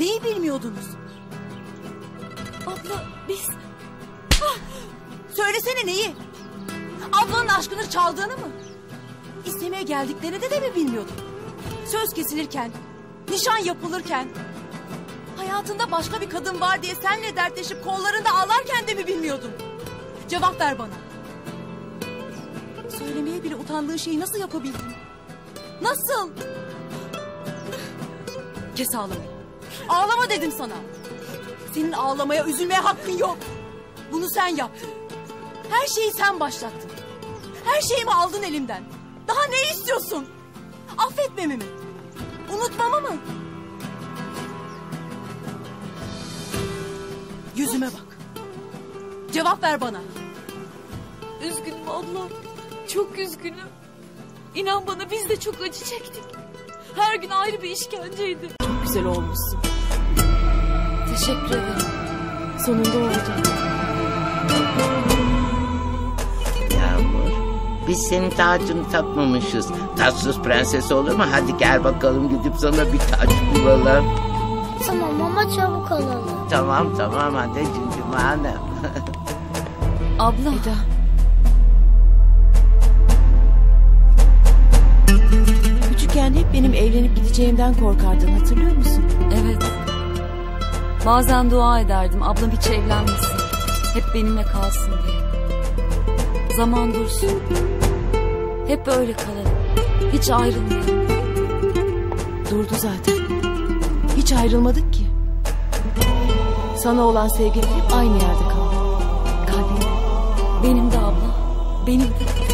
Neyi bilmiyordunuz? Abla biz... Söylesene neyi? Ablanın aşkını çaldığını mı? İstemeye geldiklerini de mi bilmiyordun? Söz kesilirken, nişan yapılırken... Hayatında başka bir kadın var diye senle dertleşip kollarında ağlarken de mi bilmiyordun? Cevap ver bana. Söylemeye bile utandığın şeyi nasıl yapabildin? Nasıl? Kes ağlamayı. Ağlama dedim sana. Senin ağlamaya, üzülmeye hakkın yok. Bunu sen yaptın. Her şeyi sen başlattın. Her şeyimi aldın elimden. Daha ne istiyorsun? Affetmemi mi? Unutmamı mı? Yüzüme bak. Cevap ver bana. Üzgünüm abla. Çok üzgünüm. İnan bana biz de çok acı çektik. Her gün ayrı bir işkenceydi. Güzel olmuşsun. Teşekkür ederim. Sonunda oldu. Yağmur. Biz senin tacını takmamışız. Taçsız prenses olur mu? Hadi gel bakalım gidip sana bir taç bulalım. Tamam ama çabuk alalım. Tamam tamam hadi Cimcim Hanım. Abla. Küçükken evlenip gideceğimden korkardın hatırlıyor musun? Evet. Bazen dua ederdim ablam hiç evlenmesin. Hep benimle kalsın diye. Zaman dursun. Hep böyle kalalım. Hiç ayrılmayalım. Durdu zaten. Hiç ayrılmadık ki. Sana olan sevgim hep aynı yerde kaldı. Kalbimde. Benim de abla. Benim de.